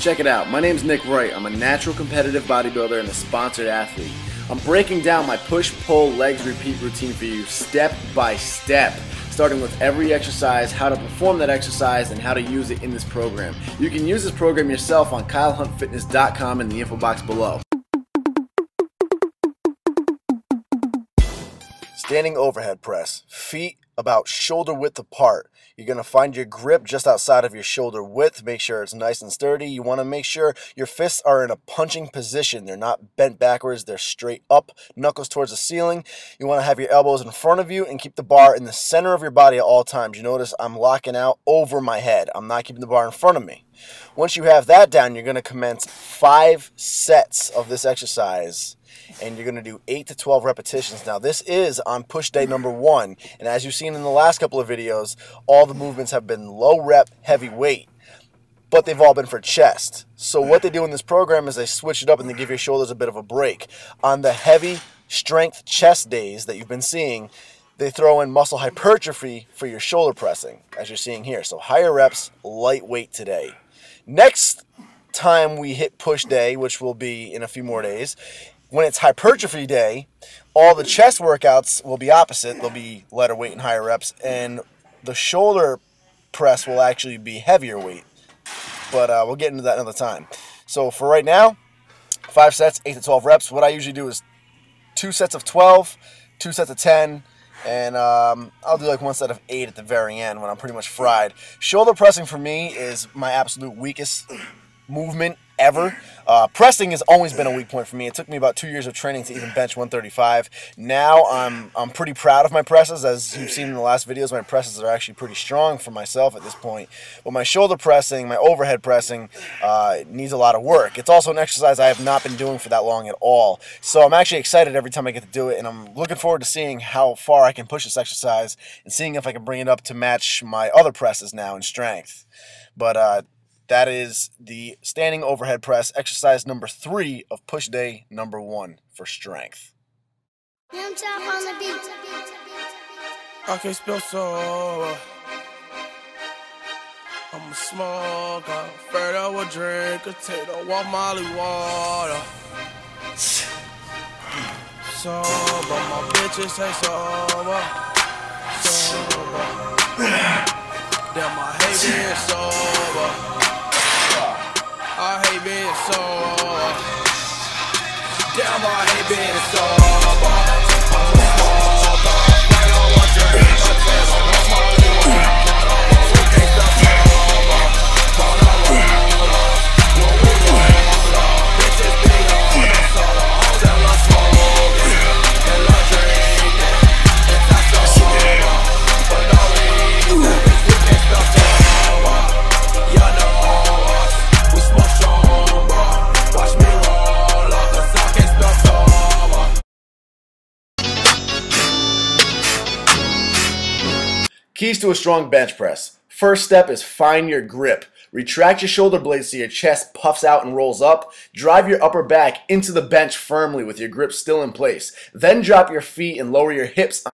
Check it out. My name's Nick Wright. I'm a natural competitive bodybuilder and a sponsored athlete. I'm breaking down my push, pull, legs, repeat routine for you step by step, starting with every exercise, how to perform that exercise, and how to use it in this program. You can use this program yourself on KyleHuntFitness.com in the info box below. Standing overhead press. Feet about shoulder width apart. You're going to find your grip just outside of your shoulder width. Make sure it's nice and sturdy. You want to make sure your fists are in a punching position. They're not bent backwards, they're straight up, knuckles towards the ceiling. You want to have your elbows in front of you and keep the bar in the center of your body at all times. You notice I'm locking out over my head. I'm not keeping the bar in front of me. Once you have that down, you're going to commence five sets of this exercise and you're going to do 8 to 12 repetitions. Now, this is on push day number one, and as you've seen in the last couple of videos, all the movements have been low rep, heavy weight, but they've all been for chest. So what they do in this program is they switch it up and they give your shoulders a bit of a break. On the heavy strength chest days that you've been seeing, they throw in muscle hypertrophy for your shoulder pressing, as you're seeing here. So higher reps, lightweight today. Next time we hit push day, which will be in a few more days, when it's hypertrophy day, all the chest workouts will be opposite. They'll be lighter weight and higher reps, and the shoulder press will actually be heavier weight. But uh, we'll get into that another time. So for right now, five sets, eight to 12 reps. What I usually do is two sets of 12, two sets of 10, and um, I'll do like one set of eight at the very end when I'm pretty much fried. Shoulder pressing for me is my absolute weakest movement ever. Uh, pressing has always been a weak point for me. It took me about two years of training to even bench 135. Now I'm I'm pretty proud of my presses. As you've seen in the last videos, my presses are actually pretty strong for myself at this point. But my shoulder pressing, my overhead pressing, uh, needs a lot of work. It's also an exercise I have not been doing for that long at all. So I'm actually excited every time I get to do it, and I'm looking forward to seeing how far I can push this exercise and seeing if I can bring it up to match my other presses now in strength. But uh, that is the standing overhead press, exercise number three of push day number one for strength. I can't spell so. I'm a smoker, afraid I would drink a tato while Molly water. Sober, my bitches say sober. Sober. Damn, I hate being sober. Sober. Damn, I hate being sober. Keys to a strong bench press. First step is find your grip. Retract your shoulder blades so your chest puffs out and rolls up. Drive your upper back into the bench firmly with your grip still in place. Then drop your feet and lower your hips